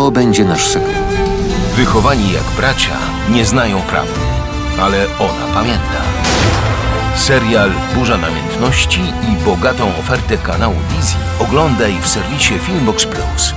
To będzie nasz sekret. Wychowani jak bracia nie znają prawdy, ale ona pamięta. Serial Burza Namiętności i bogatą ofertę kanału Dizzy oglądaj w serwisie Filmbox Plus.